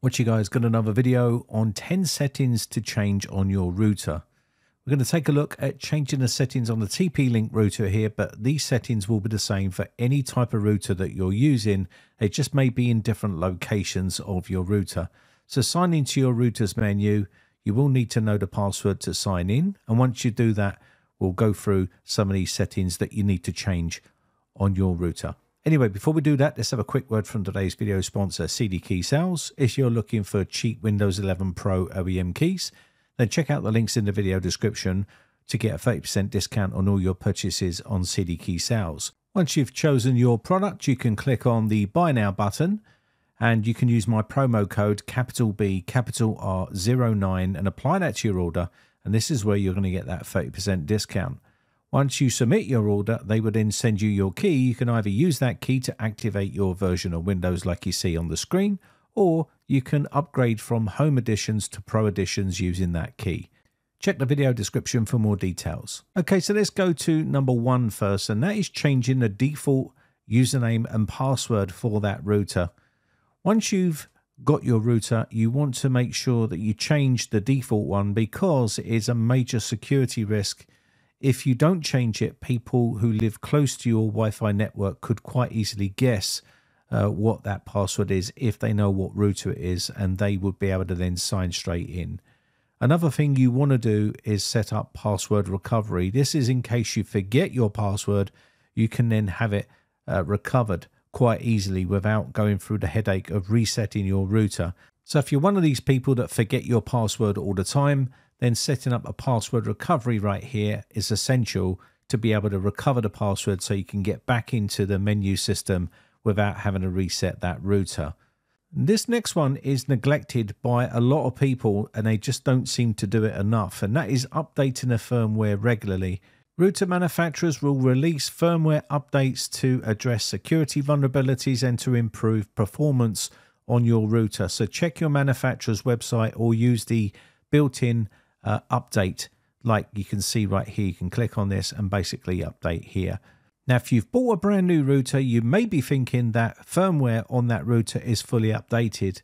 What you guys got another video on 10 settings to change on your router. We're going to take a look at changing the settings on the TP-Link router here, but these settings will be the same for any type of router that you're using. It just may be in different locations of your router. So sign into your router's menu. You will need to know the password to sign in. And once you do that, we'll go through some of these settings that you need to change on your router. Anyway, before we do that, let's have a quick word from today's video sponsor, CD Key Sales. If you're looking for cheap Windows 11 Pro OEM keys, then check out the links in the video description to get a 30% discount on all your purchases on CD Key Sales. Once you've chosen your product, you can click on the Buy Now button and you can use my promo code capital B capital R09 and apply that to your order. And this is where you're going to get that 30% discount. Once you submit your order, they will then send you your key. You can either use that key to activate your version of Windows like you see on the screen, or you can upgrade from Home Editions to Pro Editions using that key. Check the video description for more details. Okay, so let's go to number one first, and that is changing the default username and password for that router. Once you've got your router, you want to make sure that you change the default one because it is a major security risk if you don't change it, people who live close to your Wi Fi network could quite easily guess uh, what that password is if they know what router it is, and they would be able to then sign straight in. Another thing you want to do is set up password recovery. This is in case you forget your password, you can then have it uh, recovered quite easily without going through the headache of resetting your router. So if you're one of these people that forget your password all the time, then setting up a password recovery right here is essential to be able to recover the password so you can get back into the menu system without having to reset that router. This next one is neglected by a lot of people and they just don't seem to do it enough, and that is updating the firmware regularly. Router manufacturers will release firmware updates to address security vulnerabilities and to improve performance on your router. So check your manufacturer's website or use the built in uh, update like you can see right here. You can click on this and basically update here. Now, if you've bought a brand new router, you may be thinking that firmware on that router is fully updated.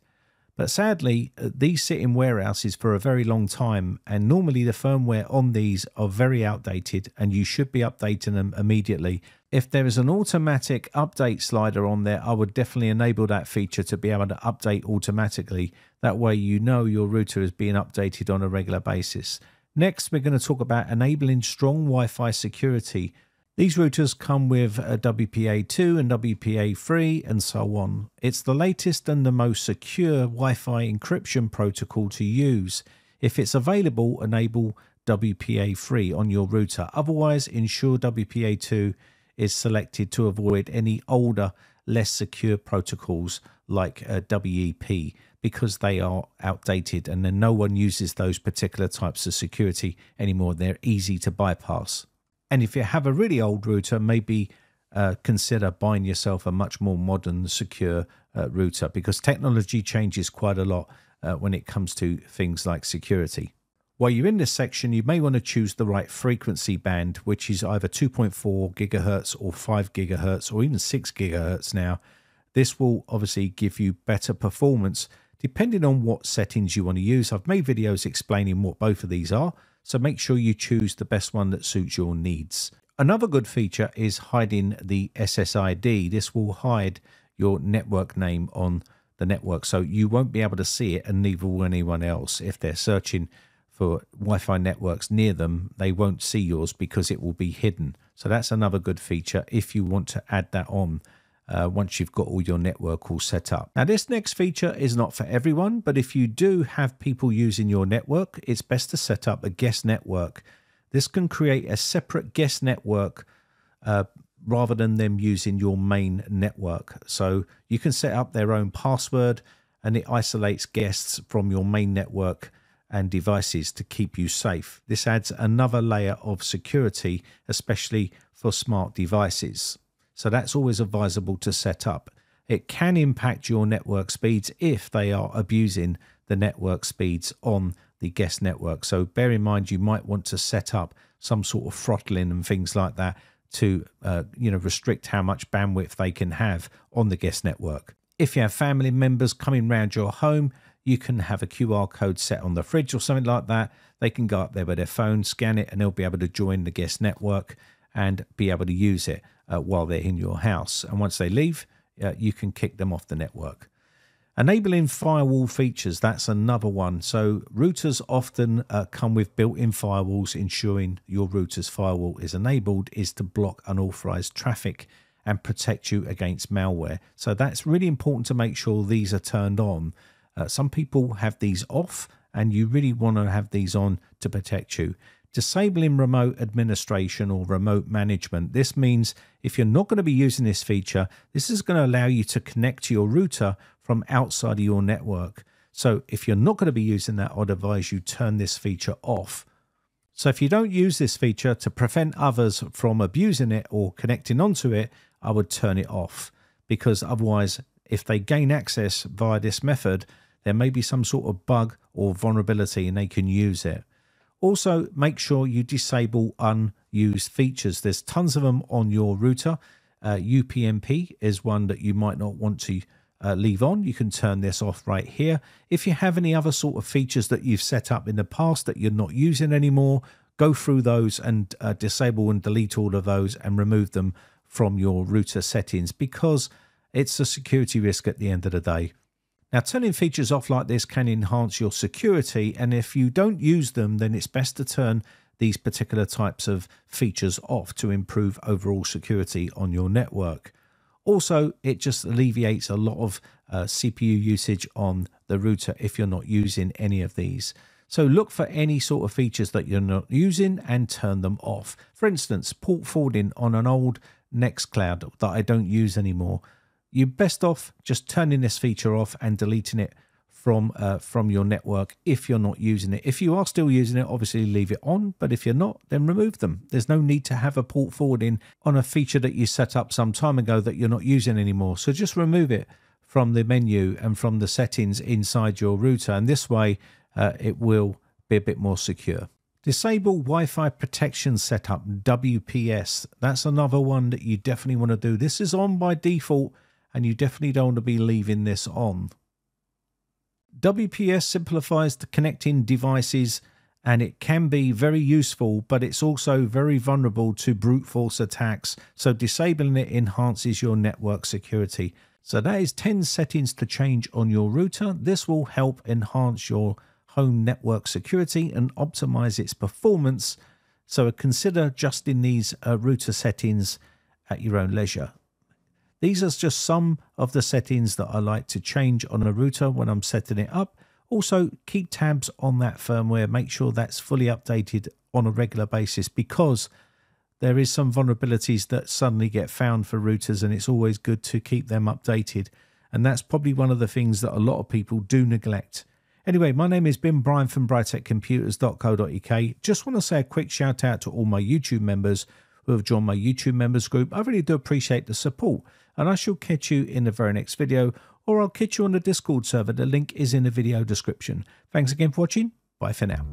But sadly, uh, these sit in warehouses for a very long time, and normally the firmware on these are very outdated, and you should be updating them immediately. If there is an automatic update slider on there, I would definitely enable that feature to be able to update automatically. That way, you know your router is being updated on a regular basis. Next, we're going to talk about enabling strong Wi Fi security. These routers come with a WPA2 and WPA3 and so on. It's the latest and the most secure Wi-Fi encryption protocol to use. If it's available, enable WPA3 on your router. Otherwise, ensure WPA2 is selected to avoid any older, less secure protocols like WEP because they are outdated and then no one uses those particular types of security anymore. They're easy to bypass. And if you have a really old router, maybe uh, consider buying yourself a much more modern, secure uh, router because technology changes quite a lot uh, when it comes to things like security. While you're in this section, you may want to choose the right frequency band, which is either 2.4 gigahertz or 5 gigahertz or even 6 gigahertz now. This will obviously give you better performance depending on what settings you want to use. I've made videos explaining what both of these are, so make sure you choose the best one that suits your needs. Another good feature is hiding the SSID. This will hide your network name on the network, so you won't be able to see it, and neither will anyone else. If they're searching for Wi Fi networks near them, they won't see yours because it will be hidden. So that's another good feature if you want to add that on uh, once you've got all your network all set up. Now, this next feature is not for everyone, but if you do have people using your network, it's best to set up a guest network. This can create a separate guest network uh, rather than them using your main network. So you can set up their own password and it isolates guests from your main network and devices to keep you safe. This adds another layer of security, especially for smart devices. So that's always advisable to set up. It can impact your network speeds if they are abusing the network speeds on the guest network. So bear in mind you might want to set up some sort of throttling and things like that to uh, you know restrict how much bandwidth they can have on the guest network. If you have family members coming round your home, you can have a QR code set on the fridge or something like that. They can go up there with their phone, scan it, and they'll be able to join the guest network and be able to use it uh, while they're in your house. And once they leave, uh, you can kick them off the network. Enabling firewall features, that's another one. So routers often uh, come with built-in firewalls ensuring your router's firewall is enabled is to block unauthorized traffic and protect you against malware. So that's really important to make sure these are turned on. Uh, some people have these off and you really want to have these on to protect you. Disabling remote administration or remote management. This means if you're not going to be using this feature, this is going to allow you to connect to your router from outside of your network. So if you're not going to be using that, I'd advise you turn this feature off. So if you don't use this feature to prevent others from abusing it or connecting onto it, I would turn it off because otherwise, if they gain access via this method, there may be some sort of bug or vulnerability and they can use it. Also, make sure you disable unused features. There's tons of them on your router. Uh, UPnP is one that you might not want to uh, leave on. You can turn this off right here. If you have any other sort of features that you've set up in the past that you're not using anymore, go through those and uh, disable and delete all of those and remove them from your router settings because it's a security risk at the end of the day. Now, turning features off like this can enhance your security, and if you don't use them, then it's best to turn these particular types of features off to improve overall security on your network. Also, it just alleviates a lot of uh, CPU usage on the router if you're not using any of these. So look for any sort of features that you're not using and turn them off. For instance, port forwarding on an old Nextcloud that I don't use anymore you're best off just turning this feature off and deleting it from uh, from your network if you're not using it. If you are still using it, obviously leave it on, but if you're not, then remove them. There's no need to have a port forwarding on a feature that you set up some time ago that you're not using anymore. So just remove it from the menu and from the settings inside your router, and this way uh, it will be a bit more secure. Disable Wi-Fi protection setup, WPS. That's another one that you definitely want to do. This is on by default and you definitely don't want to be leaving this on. WPS simplifies the connecting devices and it can be very useful, but it's also very vulnerable to brute force attacks. So disabling it enhances your network security. So that is 10 settings to change on your router. This will help enhance your home network security and optimize its performance. So consider adjusting these uh, router settings at your own leisure. These are just some of the settings that I like to change on a router when I'm setting it up. Also, keep tabs on that firmware. Make sure that's fully updated on a regular basis because there is some vulnerabilities that suddenly get found for routers and it's always good to keep them updated. And that's probably one of the things that a lot of people do neglect. Anyway, my name is Ben Brian from briteccomputers.co.uk. Just want to say a quick shout out to all my YouTube members who have joined my YouTube members group. I really do appreciate the support and I shall catch you in the very next video or I'll catch you on the Discord server. The link is in the video description. Thanks again for watching. Bye for now.